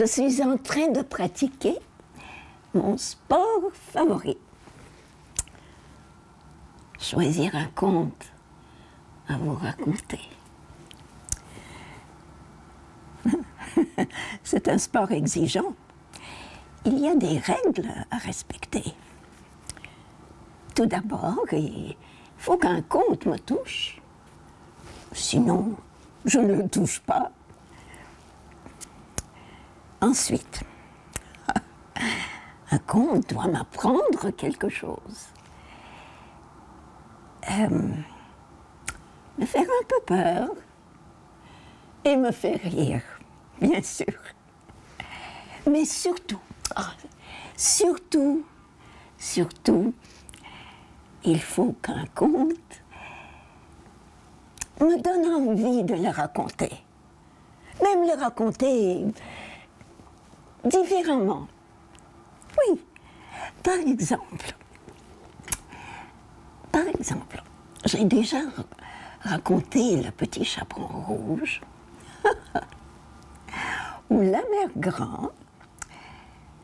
je suis en train de pratiquer mon sport favori. Choisir un conte à vous raconter. C'est un sport exigeant. Il y a des règles à respecter. Tout d'abord, il faut qu'un conte me touche. Sinon, je ne le touche pas. Ensuite, un conte doit m'apprendre quelque chose. Euh, me faire un peu peur et me faire rire, bien sûr. Mais surtout, surtout, surtout, il faut qu'un conte me donne envie de le raconter. Même le raconter différemment. Oui, par exemple, par exemple, j'ai déjà raconté le petit chaperon rouge où la mère grand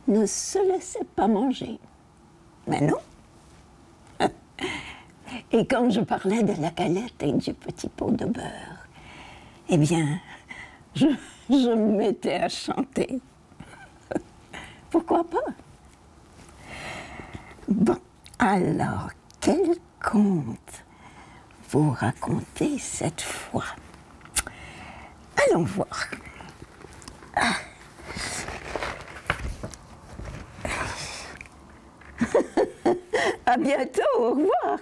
ne se laissait pas manger. Mais non. Et quand je parlais de la galette et du petit pot de beurre, eh bien, je, je me mettais à chanter. Pourquoi pas? Bon, alors, quel conte vous racontez cette fois? Allons voir. Ah. à bientôt, au revoir.